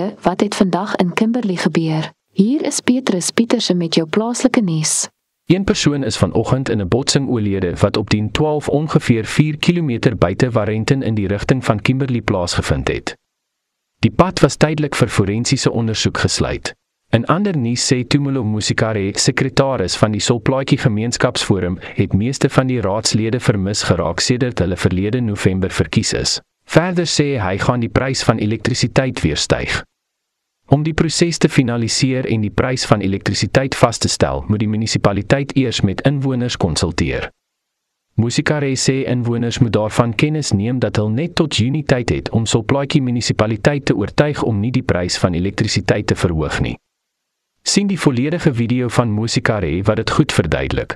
wolkstreke, wat het vandag in Kimberley gebeur? Hier is Petrus Pieterse met jou plaaslike nuus. Een persoon is vanoggend in 'n botsing oorlede wat op die 12 ongeveer 4 km buite Warrenton in die rigting van Kimberley plaasgevind het. Die pad was tydelik vir forensiese ondersoek gesluit. In ander nuus sê Tumelo Musikare, sekretaris van die Solplaatjie Gemeenskapsforum, het meeste van die raadslede vermis geraak sedert hulle verlede November verkies is. Verder sê hy gaan die prys van elektrisiteit weer styg. Om die proses te finaliseer en die prys van elektrisiteit vas te stel, moet die munisipaliteit eers met inwoners konsulteer. Musikare sê inwoners moet daarvan kennis neem dat hulle net tot Junie tyd het om Solplaatjie munisipaliteit te oortuig om nie die prys van elektrisiteit te verhoog nie. Sien die volledige video van Musikare wat dit goed verduidelik.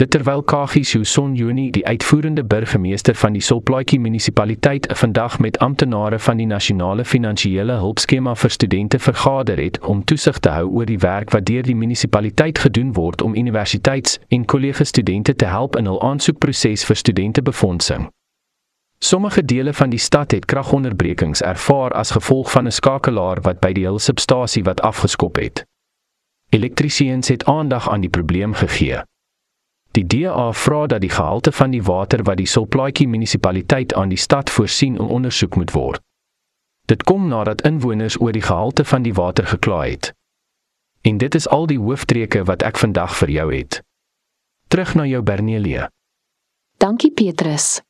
Dit terwyl Kagiso Sonjuni, die uitvoerende burgemeester van die Solplaatjie munisipaliteit, vandag met amptenare van die nasionale finansiële hulpskema vir studente vergader het om toesig te hou oor die werk wat deur die munisipaliteit gedoen word om universiteits- en kollegestudente te help in hul aansoekproses vir studentebefondsing. Sommige dele van die stad het kragonderbrekings ervaar as gevolg van 'n skakelaar wat by die hulsubstasie wat afgeskop het. Elektriesiëns het aandag aan die probleem gegee. Die DA vra dat die gehalte van die water wat die Solplaatjie munisipaliteit aan die stad voorsien om ondersoek moet word. Dit kom nadat inwoners oor die gehalte van die water gekla het. En dit is al die hooftreke wat ek vandag vir jou het. Terug na jou Bernelia. Dankie Petrus.